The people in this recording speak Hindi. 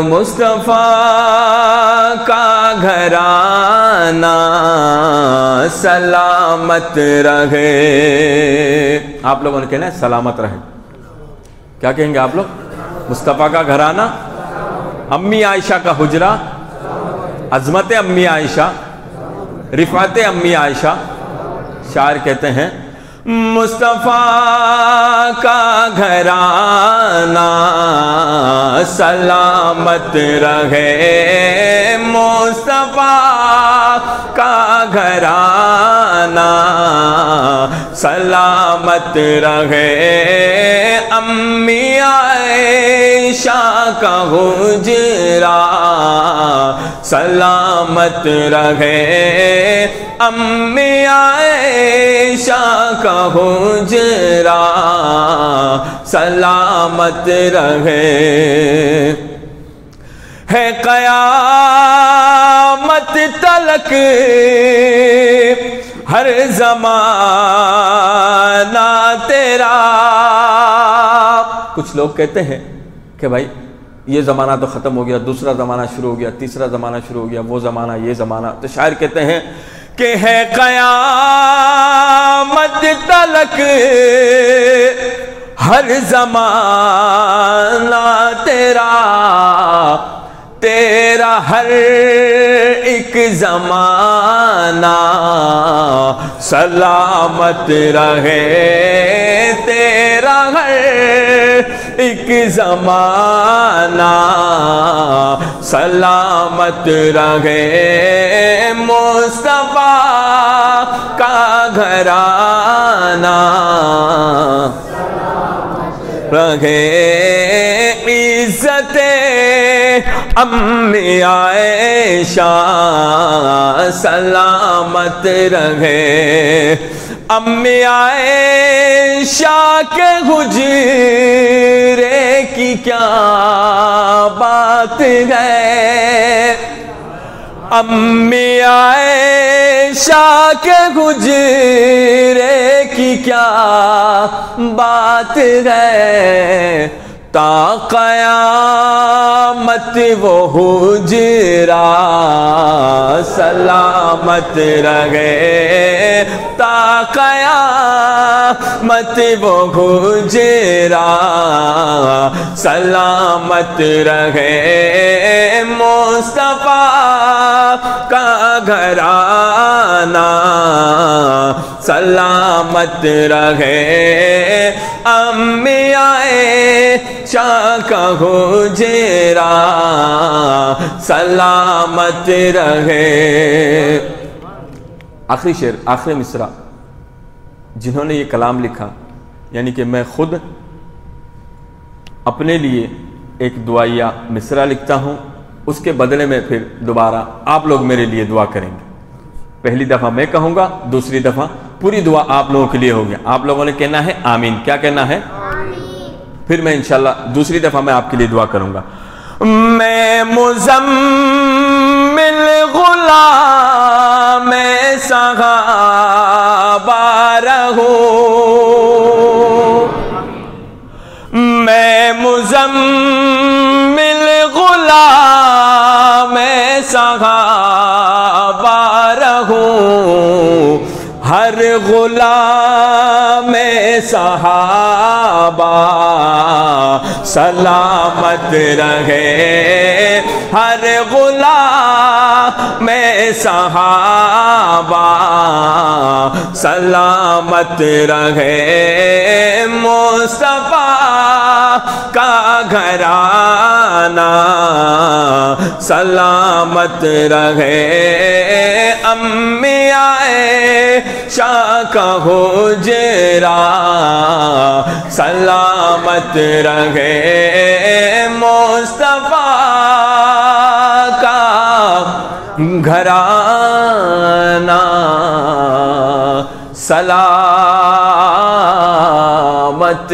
मुस्तफ़ा का घराना सलामत रहे। आप लोगों ने कहना सलामत रहे। क्या कहेंगे आप लोग? मुस्तफ़ा का घराना, अम्मी आयशा का हुजरा, अजमत अम्मी आयशा, रिफात अम्मी आयशा, शायर कहते हैं मुस्तफ़ा का घराना सलामत रहे। मुस्तफ़ा का घराना सलामत रहे। अम्मी आयशा का हुजरा सलामत रहे। अम्मी आयशा का हुजरा, सलामत रहे। है कयामत तलक, हर जमाना तेरा। कुछ लोग कहते हैं कि भाई ये ज़माना तो ख़त्म हो गया, दूसरा ज़माना शुरू हो गया, तीसरा ज़माना शुरू हो गया, वो ज़माना, ये ज़माना। तो शायर कहते हैं कि है कयामत तलक, हर जमाना तेरा तेरा हर एक जमाना सलामत रहे। एक जमाना सलामत रहे मुस्तफ़ा का घराना। रहे इज़्ज़त अम्मी आयशा सलामत रहे। अम्मी आयशा के गुजरे की क्या बात है? अम्मी आयशा के गुजरे की क्या बात है? ता कयामत वो हुजरा सलामत रहे ताकया। मत वो हुजरा सलामत रहे मुस्तफ़ा। का घराना, सलामत रहे। अम्मी आए का हुजरा सलामत रहे। आखिरी शेर, आखिरी मिसरा। जिन्होंने ये कलाम लिखा, यानी कि मैं खुद अपने लिए एक दुआया मिसरा लिखता हूँ। उसके बदले में फिर दोबारा आप लोग मेरे लिए दुआ करेंगे। पहली दफ़ा मैं कहूँगा, दूसरी दफ़ा पूरी दुआ आप लोगों के लिए होगी। आप लोगों ने कहना है, आमीन। क्या कहना है? फिर मैं इंशाल्लाह दूसरी दफ़ा मैं आपके लिए दुआ करूँगा। मैं मुजम्मिल गुलाम, मैं सहाबा रहूँ। मैं मुजम्मिल हर गुलाम सहाबा सलामत रहे। हर गुलाम में सहाबा, सलामत रहे मुस्तफ़ा का घराना, सलामत रहे अम्मी आए शाह का हुजरा, सलामत रहे मुस्तफ़ा घराना सलामत